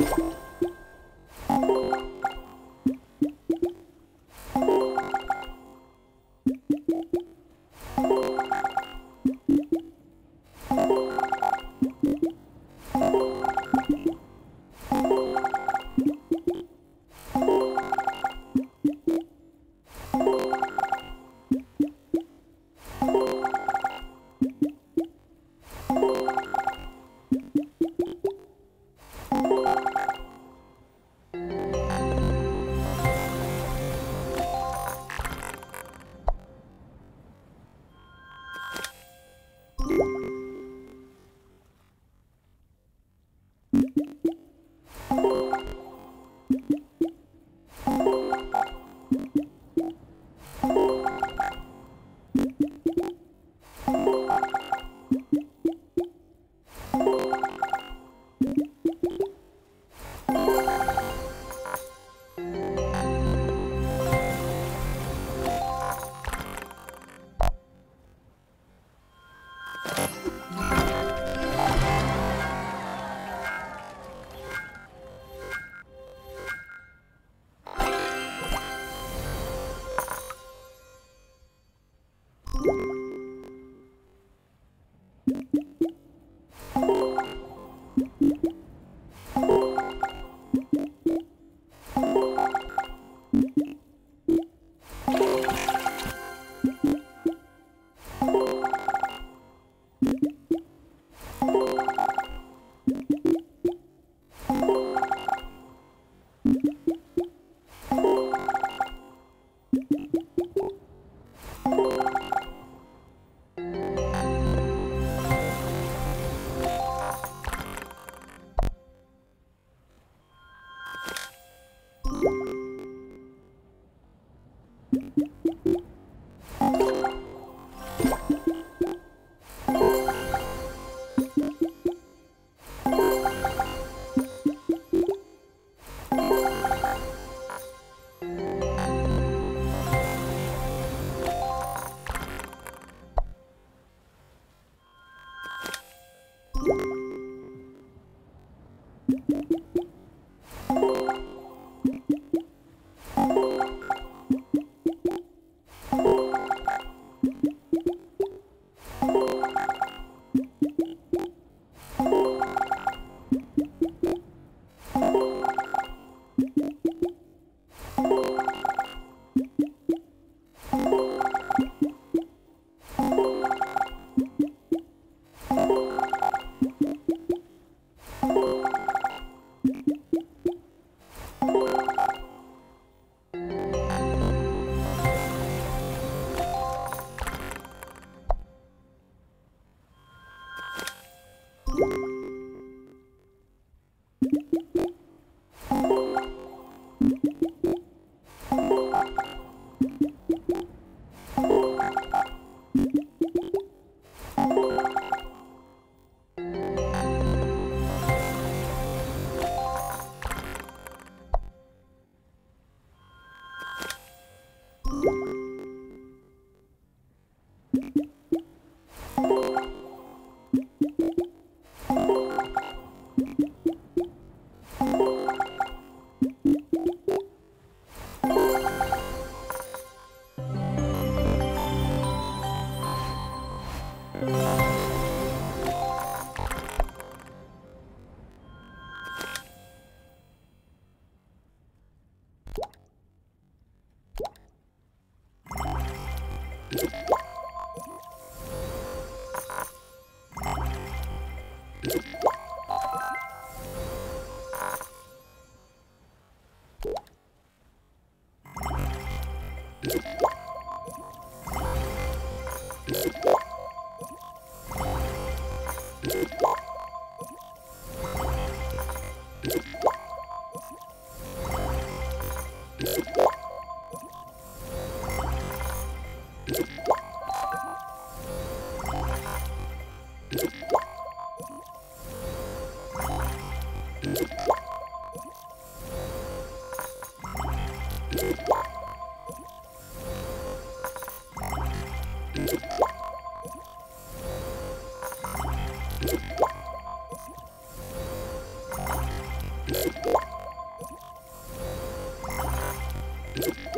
you you you